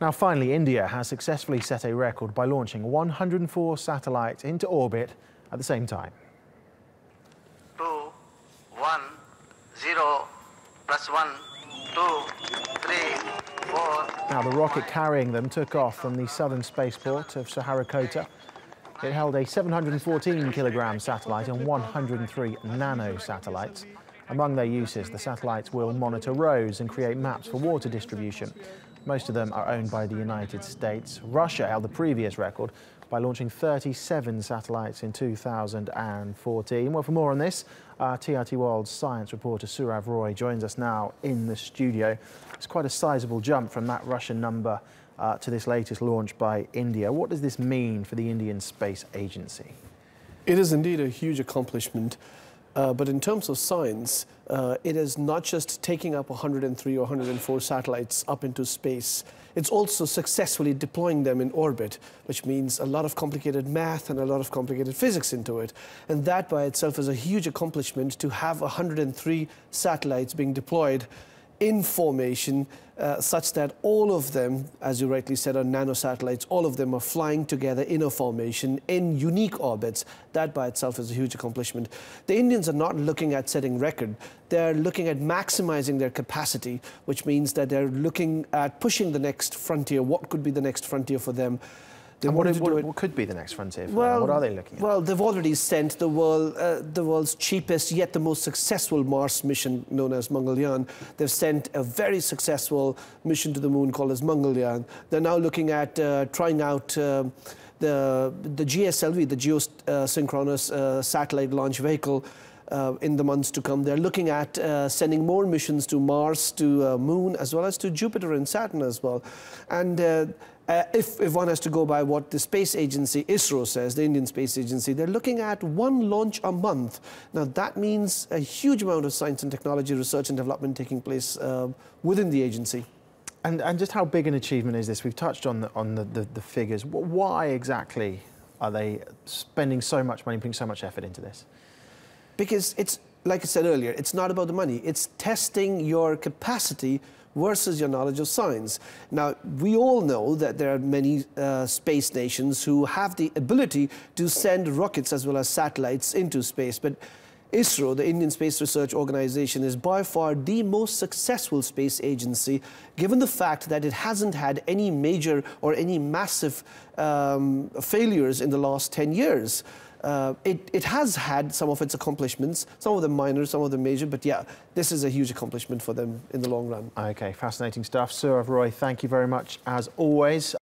Now, finally, India has successfully set a record by launching 104 satellites into orbit at the same time. Two, one, zero, plus one, two, three, four. Now, the rocket carrying them took off from the southern spaceport of Sriharikota. It held a 714 kilogram satellite and 103 nano satellites. Among their uses, the satellites will monitor roads and create maps for water distribution. Most of them are owned by the United States. Russia held the previous record by launching 37 satellites in 2014. Well, for more on this, our TRT World science reporter Sourav Roy joins us now in the studio. It's quite a sizable jump from that Russian number uh, to this latest launch by India. What does this mean for the Indian Space Agency? It is indeed a huge accomplishment. Uh, but in terms of science, uh, it is not just taking up 103 or 104 satellites up into space. It's also successfully deploying them in orbit, which means a lot of complicated math and a lot of complicated physics into it. And that by itself is a huge accomplishment to have 103 satellites being deployed in formation uh, such that all of them, as you rightly said, are nanosatellites, all of them are flying together in a formation in unique orbits. That by itself is a huge accomplishment. The Indians are not looking at setting record. They're looking at maximizing their capacity, which means that they're looking at pushing the next frontier. What could be the next frontier for them? They and what, what, what, could be the next frontier for well, them? What are they looking at? Well, they've already sent the, world, uh, the world's cheapest yet the most successful Mars mission known as Mangalyaan. They've sent a very successful mission to the moon called as Mangalyaan. They're now looking at uh, trying out uh, the, the GSLV, the Geosynchronous uh, Satellite Launch Vehicle, uh, in the months to come. They're looking at uh, sending more missions to Mars, to uh, Moon, as well as to Jupiter and Saturn as well. And uh, uh, if, if one has to go by what the space agency ISRO says, the Indian Space Agency, they're looking at one launch a month. Now that means a huge amount of science and technology research and development taking place uh, within the agency. And, and just how big an achievement is this? We've touched on the, on the, the, the figures. Why exactly are they spending so much money, putting so much effort into this? Because it's, like I said earlier, it's not about the money. It's testing your capacity versus your knowledge of science. Now, we all know that there are many uh, space nations who have the ability to send rockets as well as satellites into space, but ISRO, the Indian Space Research Organization, is by far the most successful space agency, given the fact that it hasn't had any major or any massive um, failures in the last 10 years. Uh, it, it has had some of its accomplishments, some of them minor, some of them major, but yeah, this is a huge accomplishment for them in the long run. Okay, fascinating stuff. Sourav Roy, thank you very much as always.